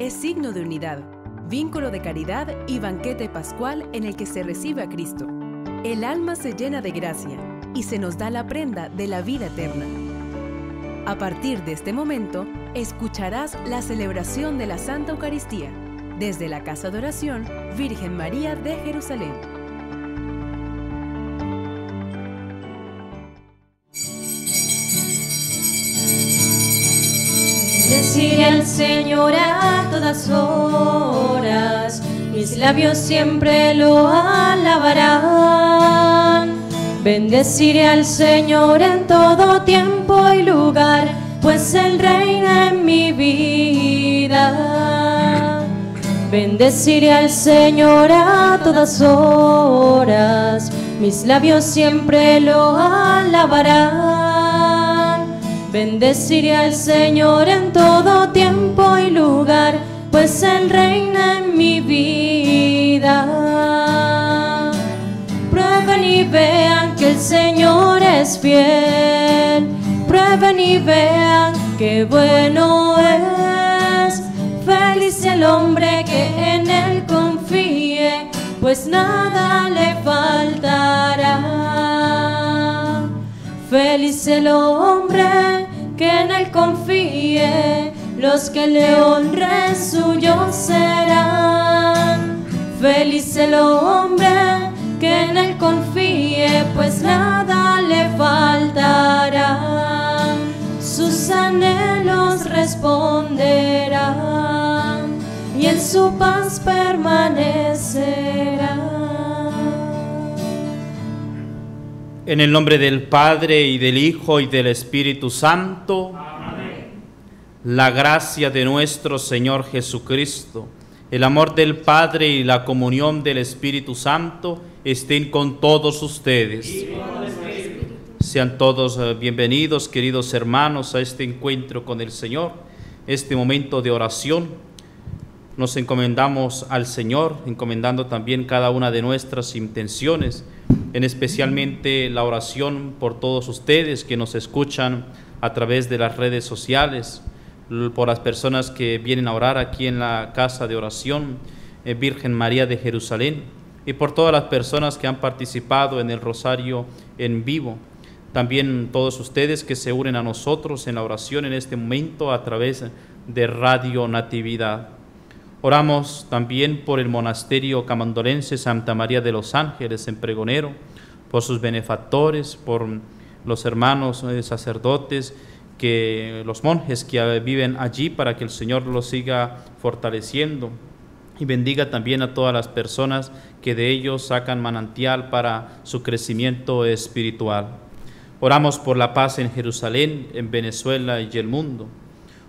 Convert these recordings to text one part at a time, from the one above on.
Es signo de unidad, vínculo de caridad y banquete pascual en el que se recibe a Cristo. El alma se llena de gracia y se nos da la prenda de la vida eterna. A partir de este momento, escucharás la celebración de la Santa Eucaristía desde la Casa de Oración Virgen María de Jerusalén. Deciré al Señor a todas horas, mis labios siempre lo alabarán. Bendeciré al Señor en todo tiempo y lugar, pues Él reina en mi vida. Bendeciré al Señor a todas horas, mis labios siempre lo alabarán. Bendeciré al Señor en todo tiempo y lugar, pues Él reina en mi vida. Prueben y vean que el Señor es fiel. Prueben y vean que bueno es. Feliz el hombre que en Él confíe, pues nada le faltará. Feliz el hombre que en Él confíe, los que le honren suyos serán. Feliz el hombre que en Él confíe, pues nada le faltará. Sus anhelos responderán y en su paz permanecerá. En el nombre del Padre y del Hijo y del Espíritu Santo. La gracia de nuestro Señor Jesucristo, el amor del Padre y la comunión del Espíritu Santo estén con todos ustedes. Sean todos eh, bienvenidos, queridos hermanos, a este encuentro con el Señor, este momento de oración. Nos encomendamos al Señor, encomendando también cada una de nuestras intenciones, en especialmente la oración por todos ustedes que nos escuchan a través de las redes sociales, por las personas que vienen a orar aquí en la casa de oración eh, Virgen María de Jerusalén y por todas las personas que han participado en el rosario en vivo. También todos ustedes que se unen a nosotros en la oración en este momento a través de Radio Natividad. Oramos también por el monasterio camandolense Santa María de los Ángeles en Pregonero, por sus benefactores, por los hermanos eh, sacerdotes, que los monjes que eh, viven allí para que el Señor los siga fortaleciendo y bendiga también a todas las personas que de ellos sacan manantial para su crecimiento espiritual. Oramos por la paz en Jerusalén, en Venezuela y el mundo.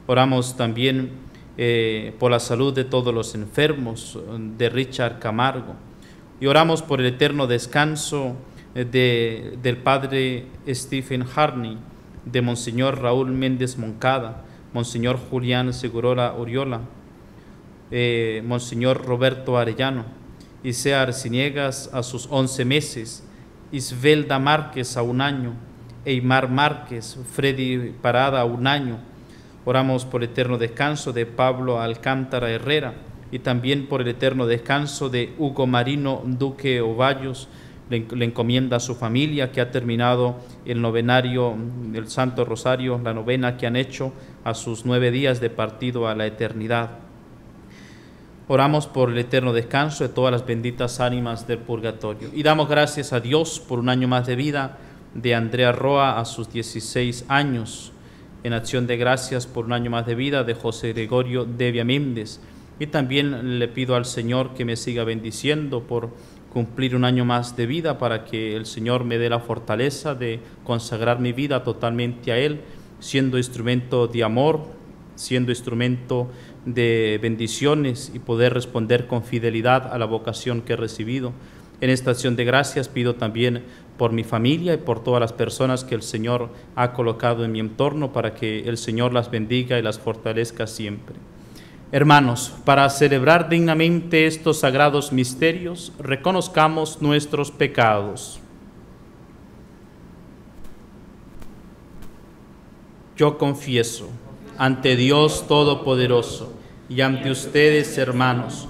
Oramos también eh, por la salud de todos los enfermos, de Richard Camargo. Y oramos por el eterno descanso eh, de- del Padre Stephen Harney, de Monseñor Raúl Méndez Moncada, Monseñor Julián Segurola Oriola, eh, Monseñor Roberto Arellano, Isea Arciniegas a sus 11 meses, Isbelda Márquez a un año, Eymar Márquez, Freddy Parada a un año. Oramos por el eterno descanso de Pablo Alcántara Herrera y también por el eterno descanso de Hugo Marino Duque Ovallos. Le, le encomienda a su familia que ha terminado el novenario del Santo Rosario, la novena que han hecho a sus nueve días de partido a la eternidad. Oramos por el eterno descanso de todas las benditas ánimas del purgatorio. Y damos gracias a Dios por un año más de vida de Andrea Roa a sus 16 años. En acción de gracias por un año más de vida de José Gregorio Devia Méndez. Y también le pido al Señor que me siga bendiciendo por cumplir un año más de vida para que el Señor me dé la fortaleza de consagrar mi vida totalmente a Él, siendo instrumento de amor, siendo instrumento de bendiciones y poder responder con fidelidad a la vocación que he recibido. En esta acción de gracias pido también por mi familia y por todas las personas que el Señor ha colocado en mi entorno para que el Señor las bendiga y las fortalezca siempre. Hermanos, para celebrar dignamente estos sagrados misterios, reconozcamos nuestros pecados. Yo confieso ante Dios Todopoderoso y ante ustedes, hermanos,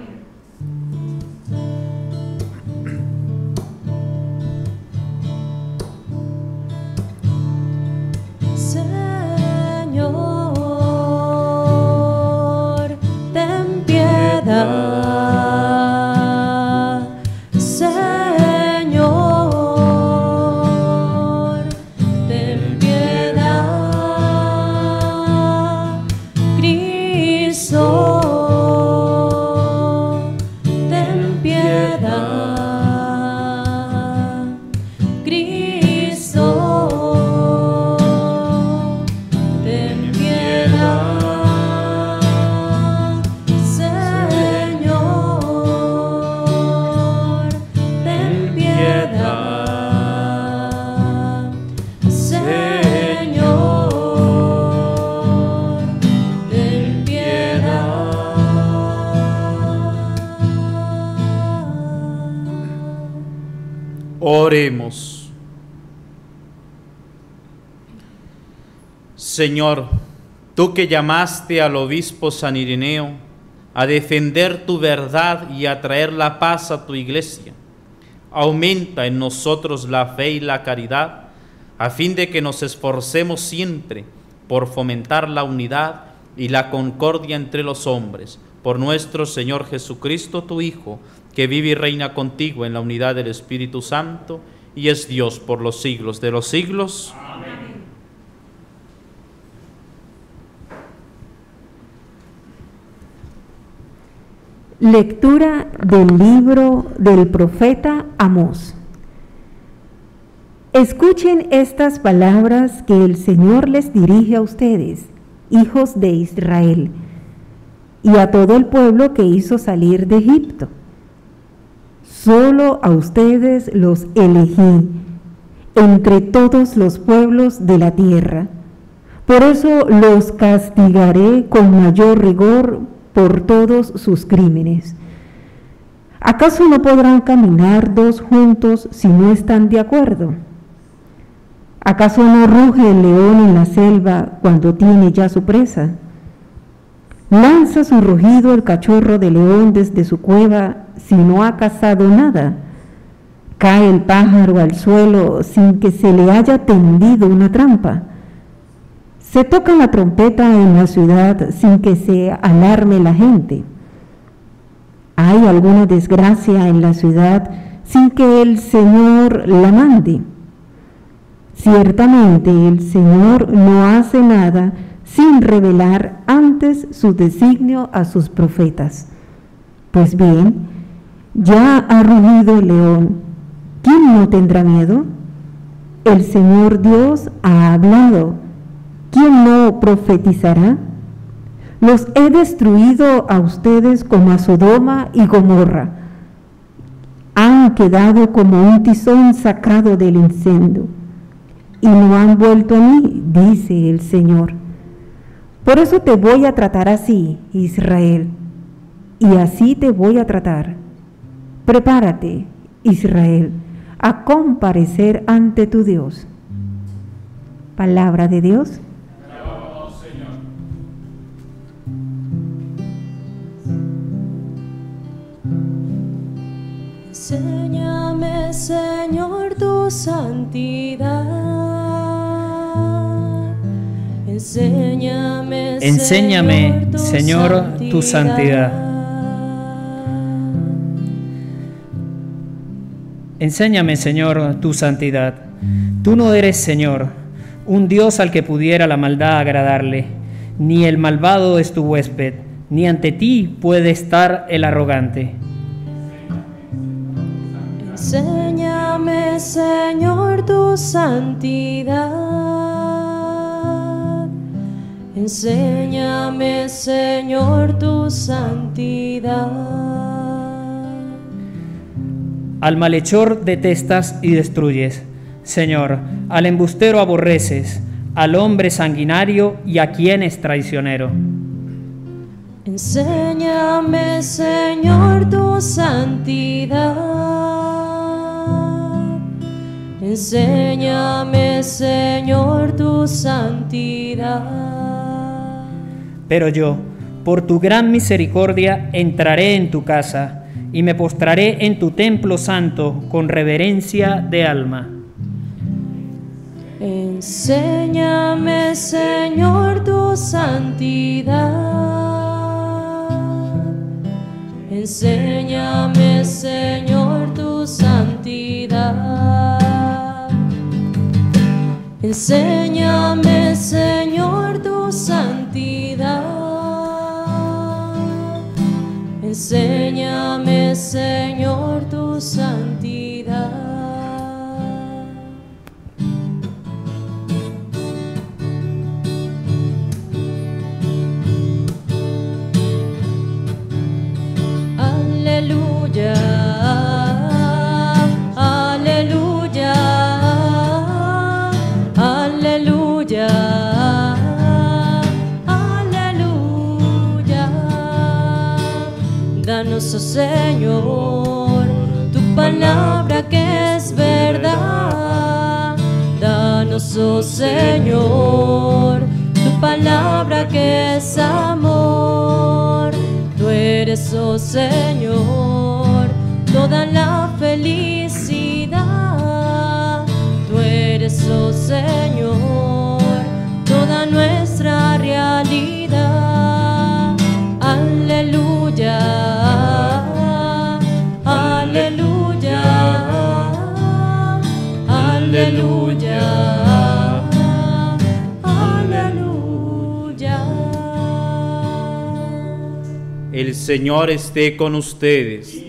Señor, tú que llamaste al obispo San Ireneo a defender tu verdad y a traer la paz a tu iglesia, aumenta en nosotros la fe y la caridad, a fin de que nos esforcemos siempre por fomentar la unidad y la concordia entre los hombres, por nuestro Señor Jesucristo, tu Hijo, que vive y reina contigo en la unidad del Espíritu Santo, y es Dios por los siglos de los siglos. Lectura del libro del profeta Amós. Escuchen estas palabras que el Señor les dirige a ustedes, hijos de Israel, y a todo el pueblo que hizo salir de Egipto. Solo a ustedes los elegí entre todos los pueblos de la tierra. Por eso los castigaré con mayor rigor por todos sus crímenes. ¿Acaso no podrán caminar dos juntos si no están de acuerdo? ¿Acaso no ruge el león en la selva cuando tiene ya su presa? ¿Lanza su rugido el cachorro de león desde su cueva si no ha cazado nada? ¿Cae el pájaro al suelo sin que se le haya tendido una trampa? Se toca la trompeta en la ciudad sin que se alarme la gente. ¿Hay alguna desgracia en la ciudad sin que el Señor la mande? Ciertamente el Señor no hace nada sin revelar antes su designio a sus profetas. Pues bien, ya ha rugido el león. ¿Quién no tendrá miedo? El Señor Dios ha hablado. ¿Quién no profetizará? Los he destruido a ustedes como a Sodoma y Gomorra. Han quedado como un tizón sacado del incendio y no han vuelto a mí, dice el Señor. Por eso te voy a tratar así, Israel, y así te voy a tratar. Prepárate, Israel, a comparecer ante tu Dios. Palabra de Dios. Enséñame, Señor, tu santidad. Enséñame, Enséñame, Señor, tu santidad. Enséñame, Señor, tu santidad. Tú no eres, Señor, un Dios al que pudiera la maldad agradarle, ni el malvado es tu huésped, ni ante ti puede estar el arrogante. Enséñame, Señor, tu santidad. Enséñame, Señor, tu santidad. Al malhechor detestas y destruyes. Señor, al embustero aborreces, al hombre sanguinario y a quien es traicionero. Enséñame, Señor, tu santidad. Enséñame, Señor, tu santidad. Pero yo, por tu gran misericordia, entraré en tu casa y me postraré en tu templo santo con reverencia de alma. Enséñame, Señor, tu santidad. Enséñame, Señor, tu santidad. Enséñame, Señor, tu santidad. Enséñame, Señor, tu santidad. Señor, tu palabra que es verdad. Danos, oh Señor, tu palabra que es amor. Tú eres, oh Señor, toda la felicidad. Tú eres, oh Señor, toda nuestra Señor esté con ustedes.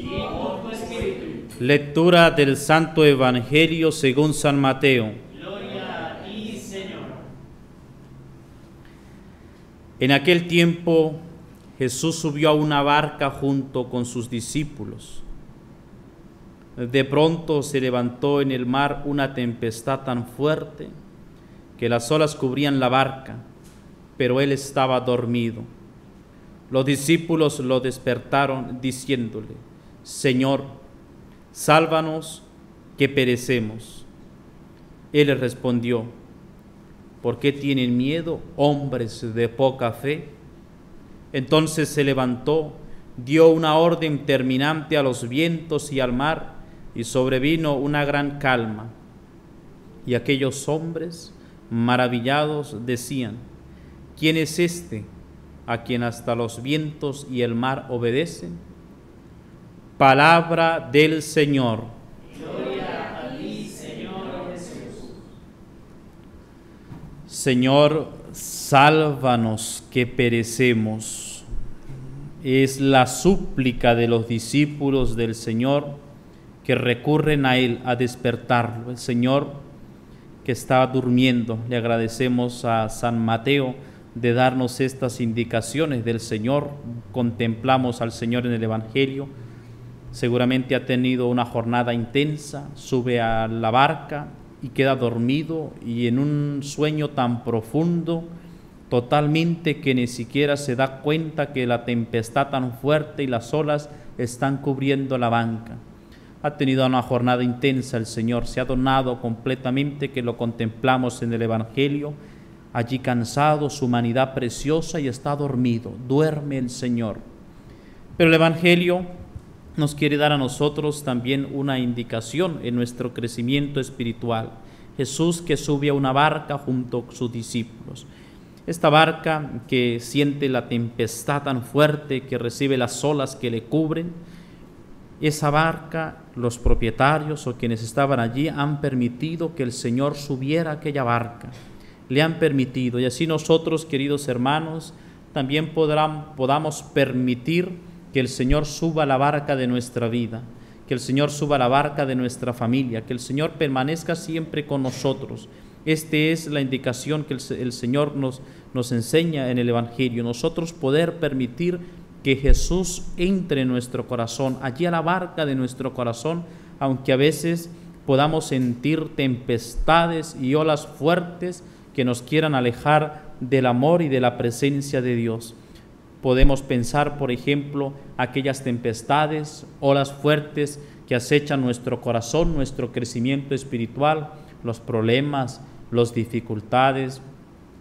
Lectura del Santo Evangelio según San Mateo. En aquel tiempo Jesús subió a una barca junto con sus discípulos. De pronto se levantó en el mar una tempestad tan fuerte que las olas cubrían la barca, pero él estaba dormido. Los discípulos lo despertaron diciéndole, Señor, sálvanos que perecemos. Él respondió, ¿por qué tienen miedo hombres de poca fe? Entonces se levantó, dio una orden terminante a los vientos y al mar, y sobrevino una gran calma. Y aquellos hombres, maravillados, decían, ¿quién es este a quien hasta los vientos y el mar obedecen? Palabra del Señor. Señor, sálvanos que perecemos. Es la súplica de los discípulos del Señor que recurren a Él a despertarlo. El Señor que estaba durmiendo, le agradecemos a San Mateo de darnos estas indicaciones del Señor. Contemplamos al Señor en el Evangelio. Seguramente ha tenido una jornada intensa, sube a la barca y queda dormido y en un sueño tan profundo, totalmente que ni siquiera se da cuenta que la tempestad tan fuerte y las olas están cubriendo la banca. Ha tenido una jornada intensa el Señor, se ha donado completamente que lo contemplamos en el Evangelio, allí cansado, su humanidad preciosa y está dormido, duerme el Señor. Pero el Evangelio nos quiere dar a nosotros también una indicación en nuestro crecimiento espiritual. Jesús que sube a una barca junto con sus discípulos. Esta barca que siente la tempestad tan fuerte, que recibe las olas que le cubren, esa barca, los propietarios o quienes estaban allí han permitido que el Señor subiera a aquella barca. Le han permitido y así nosotros, queridos hermanos, también podrán, podamos permitir que el Señor suba la barca de nuestra vida, que el Señor suba la barca de nuestra familia, que el Señor permanezca siempre con nosotros, Esta es la indicación que el, el Señor nos, nos enseña en el Evangelio. Nosotros poder permitir que Jesús entre en nuestro corazón, allí a la barca de nuestro corazón, aunque a veces podamos sentir tempestades y olas fuertes que nos quieran alejar del amor y de la presencia de Dios. Podemos pensar, por ejemplo, aquellas tempestades, olas fuertes que acechan nuestro corazón, nuestro crecimiento espiritual, los problemas, las dificultades,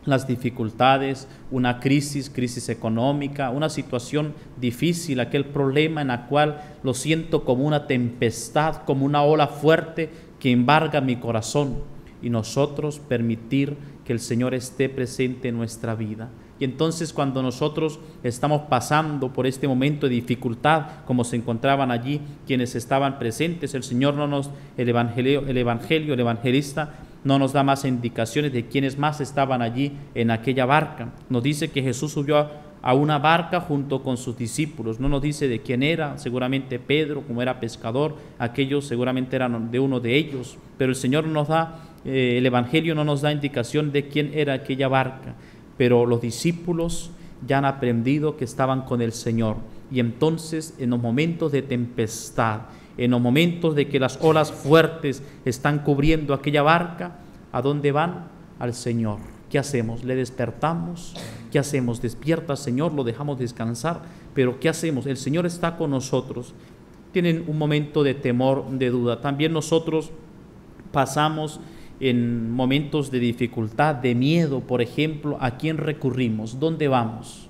las dificultades, una crisis, crisis económica, una situación difícil, aquel problema en el cual lo siento como una tempestad, como una ola fuerte que embarga mi corazón y nosotros permitir que el Señor esté presente en nuestra vida. Y entonces cuando nosotros estamos pasando por este momento de dificultad, como se encontraban allí quienes estaban presentes, el Señor no nos, el Evangelio, el, evangelio, el evangelista no nos da más indicaciones de quienes más estaban allí en aquella barca. Nos dice que Jesús subió a una barca junto con sus discípulos. No nos dice de quién era, seguramente Pedro, como era pescador, aquellos seguramente eran de uno de ellos, pero el Señor nos da, eh, el Evangelio no nos da indicación de quién era aquella barca, pero los discípulos ya han aprendido que estaban con el Señor. Y entonces en los momentos de tempestad, en los momentos de que las olas fuertes están cubriendo aquella barca, ¿a dónde van? Al Señor. ¿Qué hacemos? ¿Le despertamos? ¿Qué hacemos? Despierta, Señor, lo dejamos descansar. Pero ¿qué hacemos? El Señor está con nosotros. Tienen un momento de temor, de duda. También nosotros pasamos en momentos de dificultad, de miedo, por ejemplo, ¿a quién recurrimos? ¿Dónde vamos?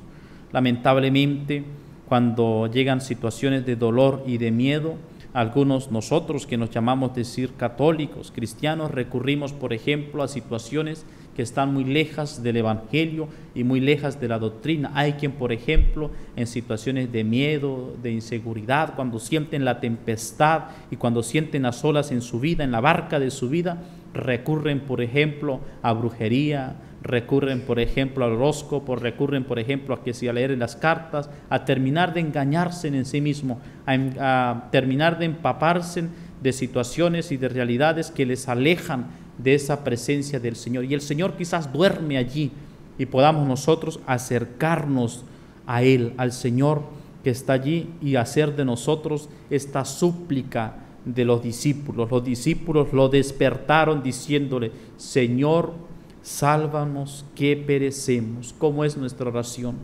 Lamentablemente, cuando llegan situaciones de dolor y de miedo, algunos nosotros que nos llamamos decir católicos, cristianos, recurrimos, por ejemplo, a situaciones que están muy lejas del Evangelio y muy lejas de la doctrina. Hay quien, por ejemplo, en situaciones de miedo, de inseguridad, cuando sienten la tempestad y cuando sienten las olas en su vida, en la barca de su vida, recurren, por ejemplo, a brujería, recurren, por ejemplo, al horóscopo, recurren, por ejemplo, a que si a leer las cartas, a terminar de engañarse en sí mismo, a, a terminar de empaparse de situaciones y de realidades que les alejan de esa presencia del Señor. Y el Señor quizás duerme allí y podamos nosotros acercarnos a Él, al Señor que está allí y hacer de nosotros esta súplica de los discípulos. Los discípulos lo despertaron diciéndole, Señor, sálvanos que perecemos. ¿Cómo es nuestra oración?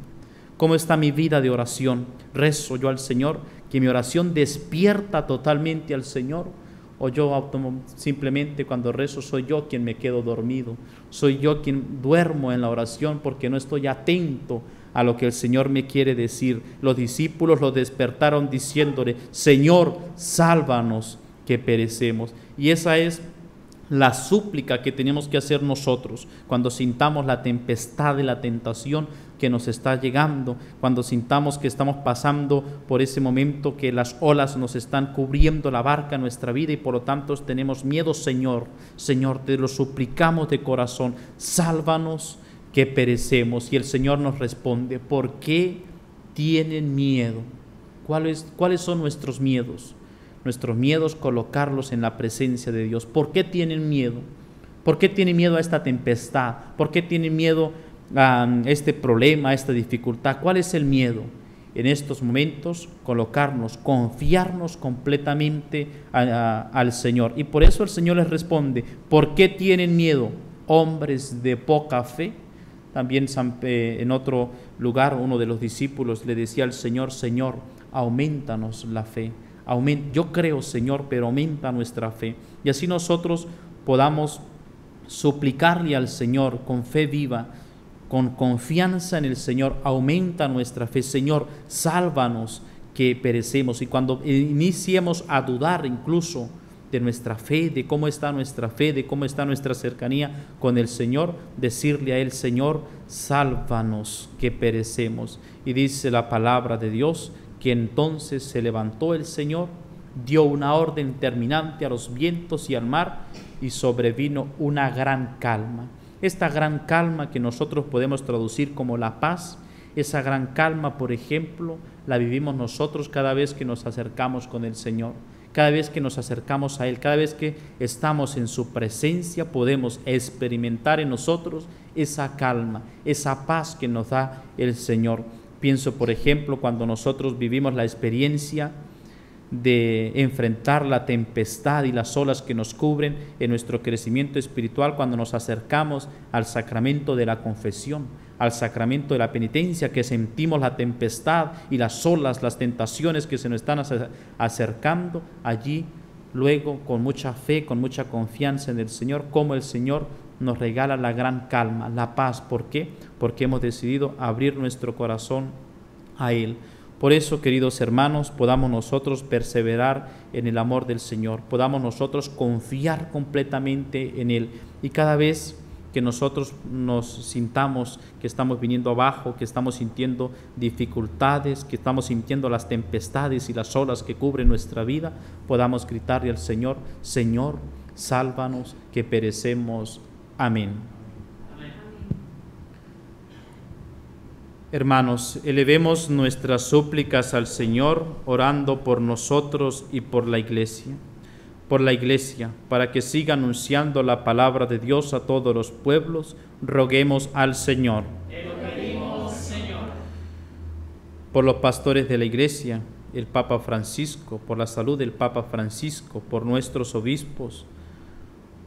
¿Cómo está mi vida de oración? Rezo yo al Señor, que mi oración despierta totalmente al Señor. O yo simplemente cuando rezo soy yo quien me quedo dormido. Soy yo quien duermo en la oración porque no estoy atento a lo que el Señor me quiere decir. Los discípulos lo despertaron diciéndole, Señor, sálvanos que perecemos. Y esa es la súplica que tenemos que hacer nosotros cuando sintamos la tempestad de la tentación que nos está llegando, cuando sintamos que estamos pasando por ese momento que las olas nos están cubriendo la barca, nuestra vida y por lo tanto tenemos miedo, Señor, Señor, te lo suplicamos de corazón, sálvanos que perecemos. Y el Señor nos responde, ¿por qué tienen miedo? ¿Cuáles, cuáles son nuestros miedos? nuestros miedos, colocarlos en la presencia de Dios. ¿Por qué tienen miedo? ¿Por qué tienen miedo a esta tempestad? ¿Por qué tienen miedo a este problema, esta dificultad? ¿Cuál es el miedo? En estos momentos colocarnos, confiarnos completamente al Señor. Y por eso el Señor les responde, ¿por qué tienen miedo hombres de poca fe? También en otro lugar uno de los discípulos le decía al Señor, Señor, aumentanos la fe yo creo, Señor, pero aumenta nuestra fe. Y así nosotros podamos suplicarle al Señor con fe viva, con confianza en el Señor, aumenta nuestra fe. Señor, sálvanos que perecemos. Y cuando iniciemos a dudar incluso de nuestra fe, de cómo está nuestra fe, de cómo está nuestra cercanía con el Señor, decirle a Él, Señor, sálvanos que perecemos. Y dice la palabra de Dios que entonces se levantó el Señor, dio una orden terminante a los vientos y al mar y sobrevino una gran calma. Esta gran calma que nosotros podemos traducir como la paz, esa gran calma, por ejemplo, la vivimos nosotros cada vez que nos acercamos con el Señor. Cada vez que nos acercamos a Él, cada vez que estamos en su presencia, podemos experimentar en nosotros esa calma, esa paz que nos da el Señor. Pienso, por ejemplo, cuando nosotros vivimos la experiencia de enfrentar la tempestad y las olas que nos cubren en nuestro crecimiento espiritual cuando nos acercamos al sacramento de la confesión, al sacramento de la penitencia, que sentimos la tempestad y las olas, las tentaciones que se nos están acercando allí, luego con mucha fe, con mucha confianza en el Señor, como el Señor nos regala la gran calma, la paz. ¿Por qué? Porque hemos decidido abrir nuestro corazón a Él. Por eso, queridos hermanos, podamos nosotros perseverar en el amor del Señor, podamos nosotros confiar completamente en Él. Y cada vez que nosotros nos sintamos que estamos viniendo abajo, que estamos sintiendo dificultades, que estamos sintiendo las tempestades y las olas que cubren nuestra vida, podamos gritarle al Señor, Señor, sálvanos, que perecemos. Amén. Hermanos, elevemos nuestras súplicas al Señor orando por nosotros y por la iglesia, por la iglesia, para que siga anunciando la palabra de Dios a todos los pueblos, roguemos al Señor. Por los pastores de la iglesia, el Papa Francisco, por la salud del Papa Francisco, por nuestros obispos,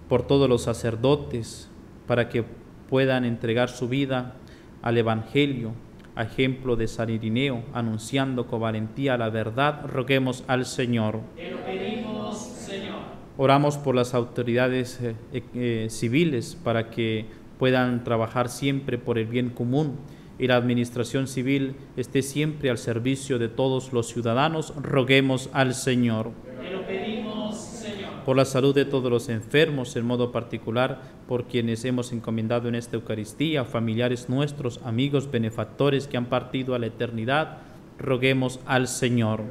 por todos los sacerdotes, para que puedan entregar su vida al Evangelio, ejemplo de San Irineo, anunciando con valentía la verdad, roguemos al Señor. Te lo pedimos, Señor. Oramos por las autoridades eh, eh, civiles para que puedan trabajar siempre por el bien común y la administración civil esté siempre al servicio de todos los ciudadanos, roguemos al Señor por la salud de todos los enfermos, en modo particular por quienes hemos encomendado en esta Eucaristía, familiares nuestros, amigos, benefactores que han partido a la eternidad, roguemos al Señor.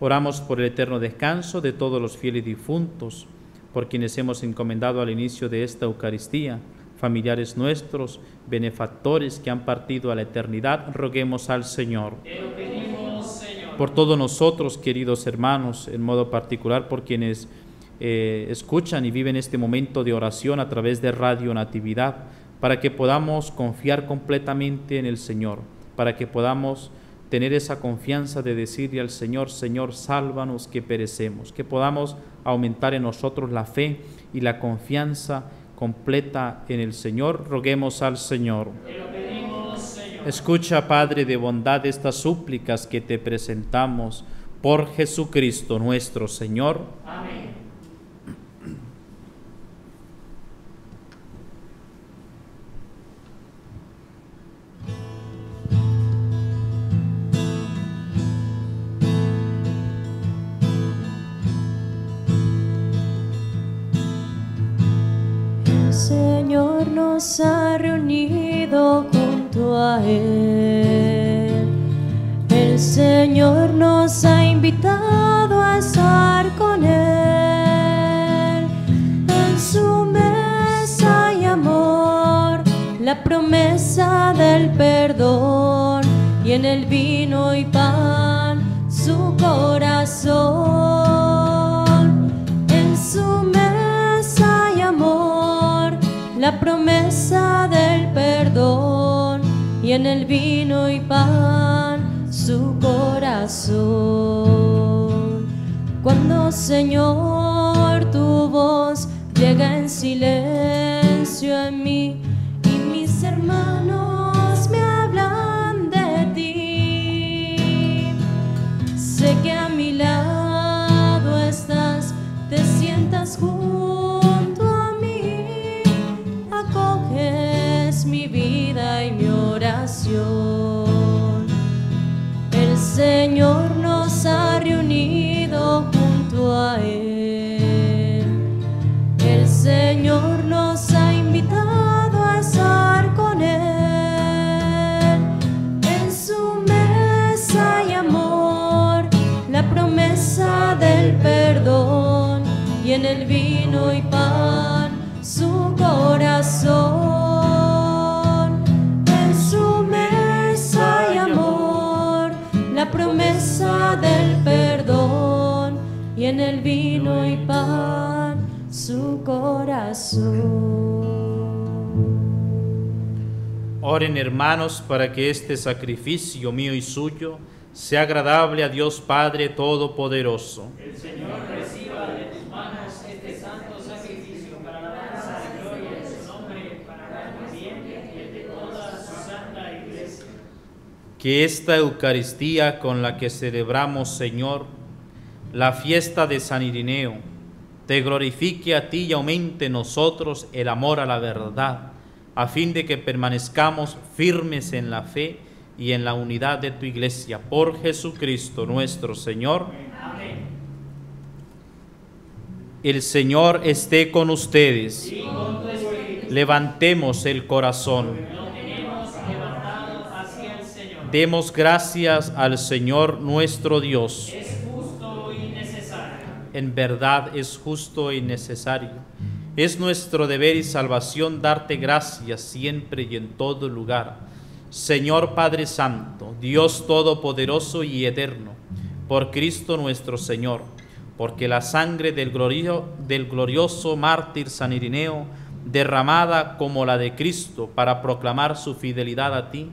Oramos por el eterno descanso de todos los fieles difuntos, por quienes hemos encomendado al inicio de esta Eucaristía, familiares nuestros, benefactores que han partido a la eternidad, roguemos al Señor por todos nosotros, queridos hermanos, en modo particular por quienes eh, escuchan y viven este momento de oración a través de Radio Natividad, para que podamos confiar completamente en el Señor, para que podamos tener esa confianza de decirle al Señor, Señor, sálvanos que perecemos, que podamos aumentar en nosotros la fe y la confianza completa en el Señor. Roguemos al Señor. Escucha, Padre de bondad, estas súplicas que te presentamos por Jesucristo nuestro Señor. Amén. Corazón. Oren hermanos para que este sacrificio mío y suyo sea agradable a Dios Padre Todopoderoso. El Señor reciba de tus manos este santo sacrificio para la danza y gloria de su nombre, para el bien y el de toda su santa iglesia. Que esta Eucaristía con la que celebramos, Señor, la fiesta de San Irineo, te glorifique a ti y aumente en nosotros el amor a la verdad a fin de que permanezcamos firmes en la fe y en la unidad de tu iglesia. Por Jesucristo nuestro Señor. Amén. El Señor esté con ustedes. Levantemos el corazón. Demos gracias al Señor nuestro Dios. En verdad es justo y necesario es nuestro deber y salvación darte gracias siempre y en todo lugar. Señor Padre Santo, Dios Todopoderoso y Eterno, por Cristo nuestro Señor, porque la sangre del, del glorioso mártir San Irineo, derramada como la de Cristo para proclamar su fidelidad a ti,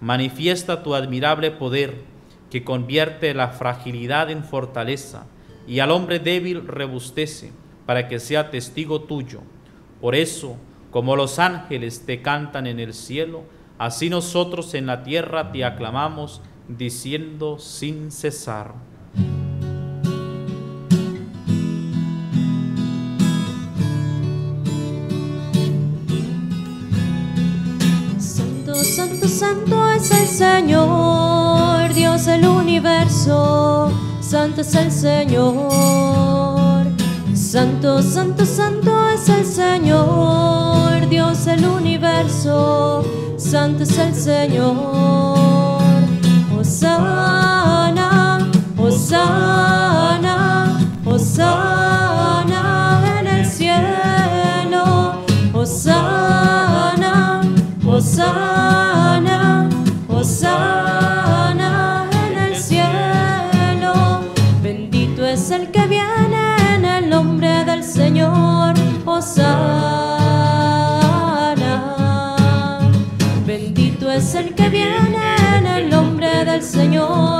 manifiesta tu admirable poder que convierte la fragilidad en fortaleza y al hombre débil rebustece para que sea testigo tuyo. Por eso, como los ángeles te cantan en el cielo, así nosotros en la tierra te aclamamos, diciendo sin cesar. Santo, santo, santo es el Señor, Dios del universo, santo es el Señor. Santo, santo, santo es el Señor, Dios del universo, santo es el Señor. Osana, Osana, Osana en el cielo. Osana, Osana, Osana. Bendito es el que viene en el nombre del Señor,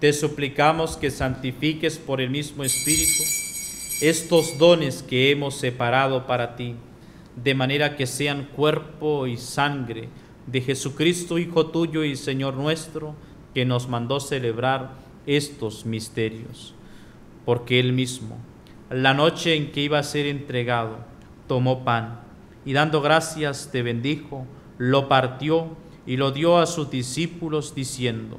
te suplicamos que santifiques por el mismo Espíritu estos dones que hemos separado para ti, de manera que sean cuerpo y sangre de Jesucristo, Hijo tuyo y Señor nuestro, que nos mandó celebrar estos misterios. Porque Él mismo, la noche en que iba a ser entregado, tomó pan y dando gracias te bendijo, lo partió y lo dio a sus discípulos diciendo,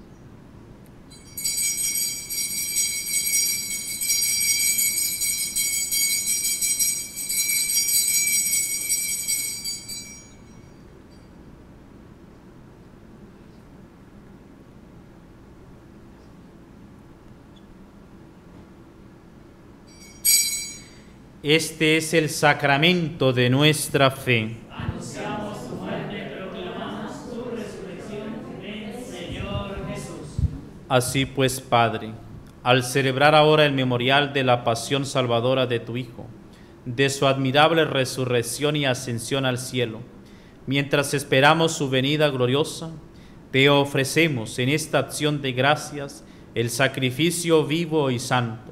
Este es el sacramento de nuestra fe. Anunciamos tu muerte, proclamamos tu resurrección. Ven, Señor Jesús. Así pues, Padre, al celebrar ahora el memorial de la pasión salvadora de tu Hijo, de su admirable resurrección y ascensión al cielo, mientras esperamos su venida gloriosa, te ofrecemos en esta acción de gracias el sacrificio vivo y santo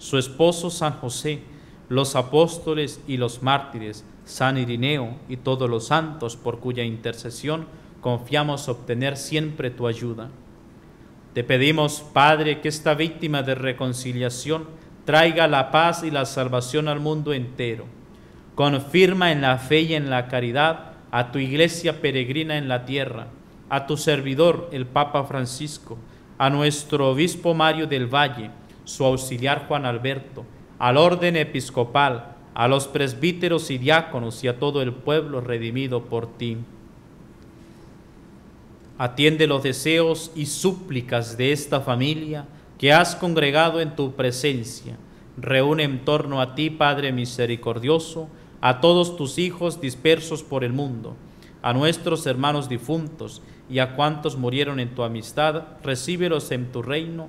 su esposo San José, los apóstoles y los mártires, San Irineo y todos los santos por cuya intercesión confiamos obtener siempre tu ayuda. Te pedimos, Padre, que esta víctima de reconciliación traiga la paz y la salvación al mundo entero. Confirma en la fe y en la caridad a tu iglesia peregrina en la tierra, a tu servidor, el Papa Francisco, a nuestro obispo Mario del Valle, su auxiliar Juan Alberto, al orden episcopal, a los presbíteros y diáconos y a todo el pueblo redimido por ti. Atiende los deseos y súplicas de esta familia que has congregado en tu presencia. Reúne en torno a ti, Padre misericordioso, a todos tus hijos dispersos por el mundo, a nuestros hermanos difuntos y a cuantos murieron en tu amistad, recíbelos en tu reino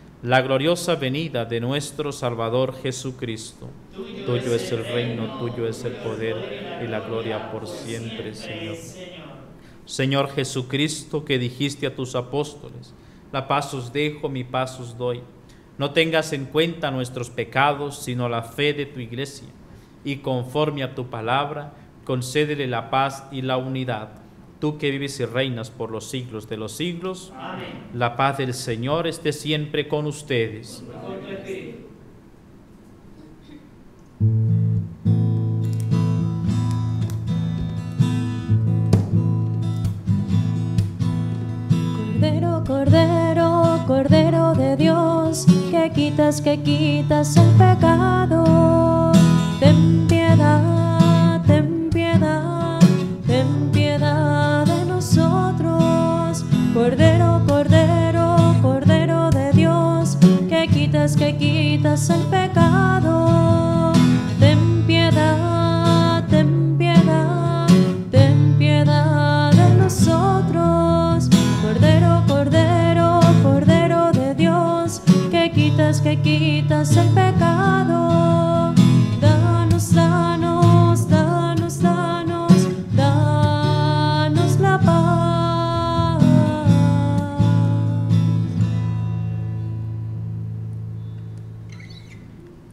la gloriosa venida de nuestro Salvador Jesucristo. Tuyo es el reino, tuyo es el poder y la gloria por siempre, Señor. Señor Jesucristo, que dijiste a tus apóstoles, la paz os dejo, mi paz os doy. No tengas en cuenta nuestros pecados, sino la fe de tu iglesia, y conforme a tu palabra, concédele la paz y la unidad tú que vives y reinas por los siglos de los siglos, Amén. la paz del Señor esté siempre con ustedes. Cordero, Cordero, Cordero de Dios, que quitas, que quitas el pecado, ten piedad, Cordero, Cordero, Cordero de Dios, que quitas, que quitas el pecado. Ten piedad, ten piedad, ten piedad de nosotros. Cordero, Cordero, Cordero de Dios, que quitas, que quitas el pecado.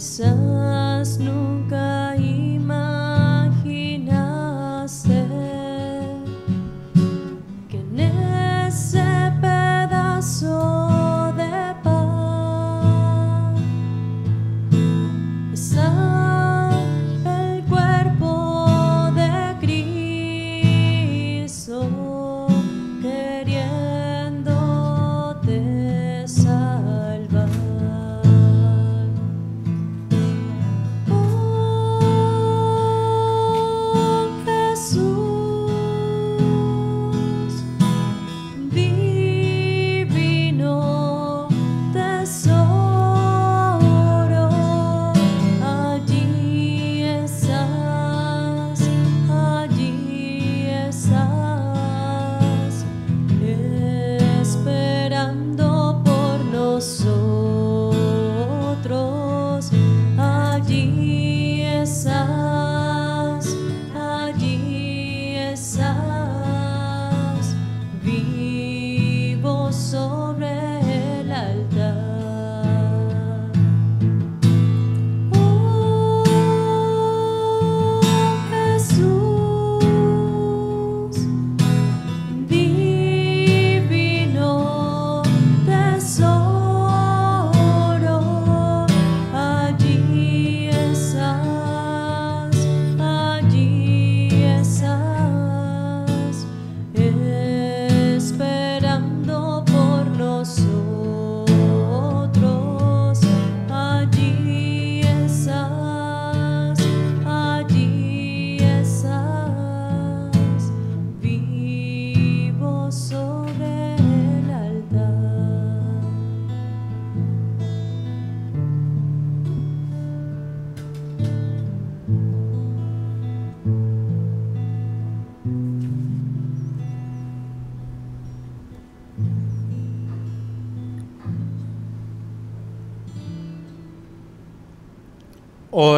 sun.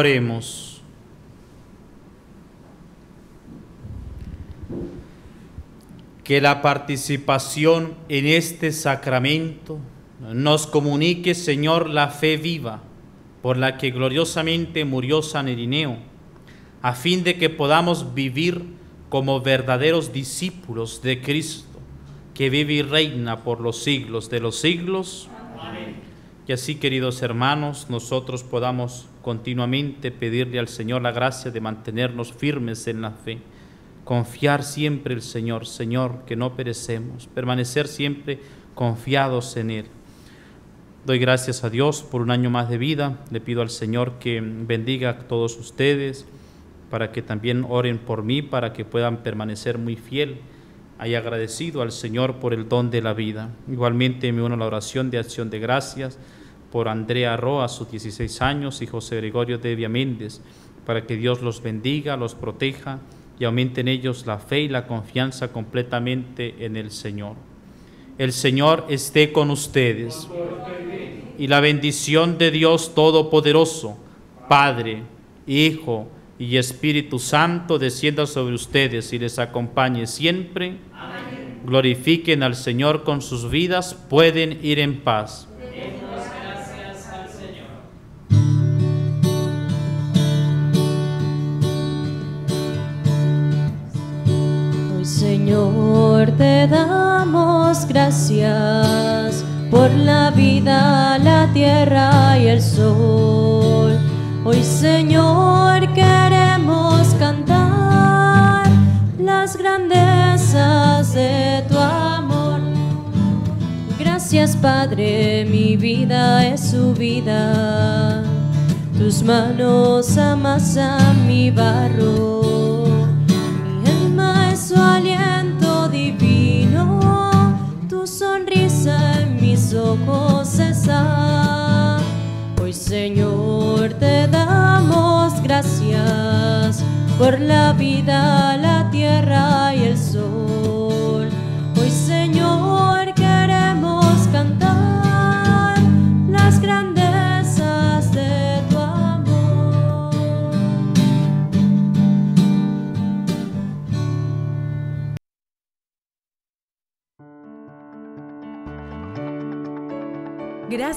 Oremos. Que la participación en este sacramento nos comunique, Señor, la fe viva por la que gloriosamente murió San Irineo, a fin de que podamos vivir como verdaderos discípulos de Cristo, que vive y reina por los siglos de los siglos. Y así, queridos hermanos, nosotros podamos continuamente pedirle al Señor la gracia de mantenernos firmes en la fe, confiar siempre el Señor, Señor, que no perecemos, permanecer siempre confiados en Él. Doy gracias a Dios por un año más de vida. Le pido al Señor que bendiga a todos ustedes, para que también oren por mí, para que puedan permanecer muy fiel y agradecido al Señor por el don de la vida. Igualmente me uno a la oración de acción de gracias por Andrea Roa, sus 16 años, y José Gregorio Devia Méndez, para que Dios los bendiga, los proteja y aumente en ellos la fe y la confianza completamente en el Señor. El Señor esté con ustedes y la bendición de Dios Todopoderoso, Padre, Hijo y Espíritu Santo descienda sobre ustedes y les acompañe siempre. Glorifiquen al Señor con sus vidas, pueden ir en paz. Hoy Señor te damos gracias por la vida, la tierra y el sol. Hoy Señor queremos cantar las grandezas de tu amor. Gracias Padre, mi vida es su vida. Tus manos amasan mi barro. En mis ojos está. Hoy Señor te damos gracias por la vida, la tierra y el sol.